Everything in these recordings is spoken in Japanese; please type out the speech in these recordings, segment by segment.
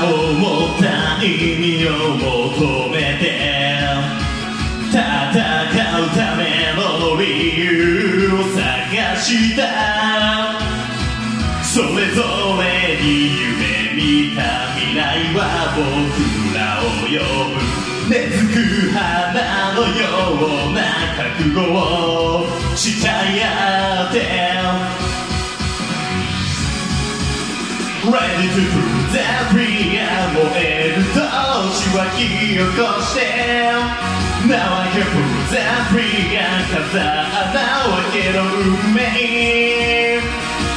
った意味を求めて戦うための理由を探したそれぞれに夢見た未来は僕らを呼ぶ根付く花のような覚悟を誓い合って Ready to は火起こして Now I can prove that we are 風穴を開ける運命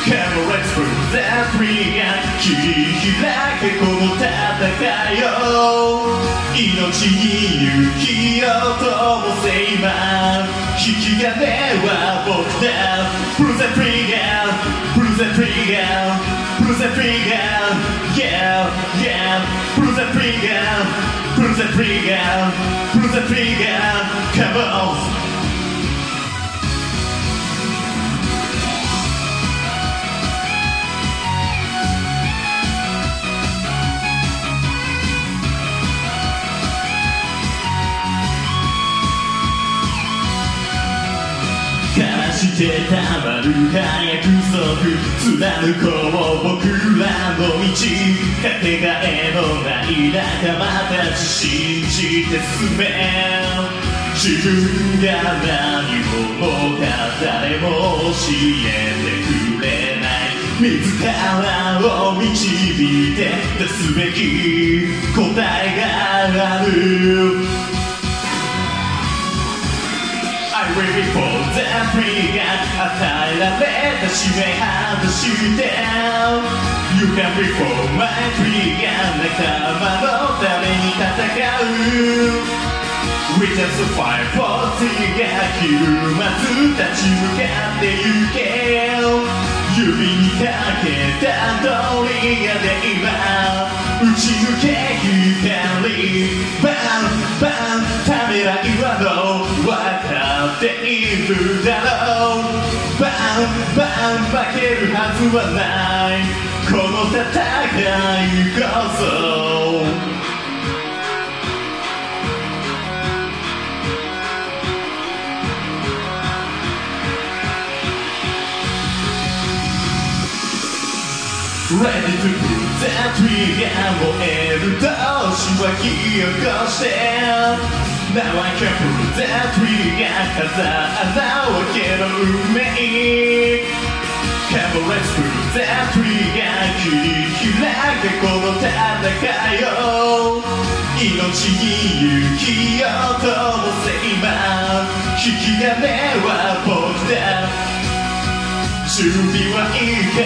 Come on let's prove that we are 切り開けこの戦いを命に勇気を灯せ今引き金は僕だ Prove that we are Prove that we are Bruce the trigger, yeah, yeah. Bruce the trigger, Bruce the trigger, Bruce the trigger. Come on. してたまる約束貫こう僕らの道かけがえのない 仲間たち信じて進め自分が何者か誰も教えてくれない自らを導いて出すべき答えがある I waited for the free が与えられた使命果たして。You can be for my tree が仲間のために戦う。We just fight for the がひるまず立ち向かってゆけ指にかけた鳥がで今打ち抜け光バンバンためらいはの分かっているだろう。バンバン負けるはずはない。この戦いこそ Ready to prove that we が燃える闘志は火起こして Now I can prove that we が風穴を開ける運命 Come on let's prove that we が切開けこの戦いを命に勇気を灯せ今引き金は僕だ準備はいいか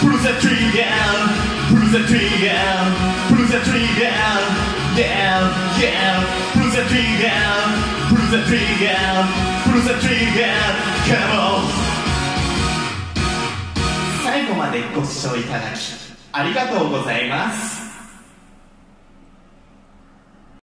プルザトリガープルザトリガープルザトリガーデンデンプルザトリガープルザトリガープルザトリガーカモンまでご視聴いただきありがとうございます。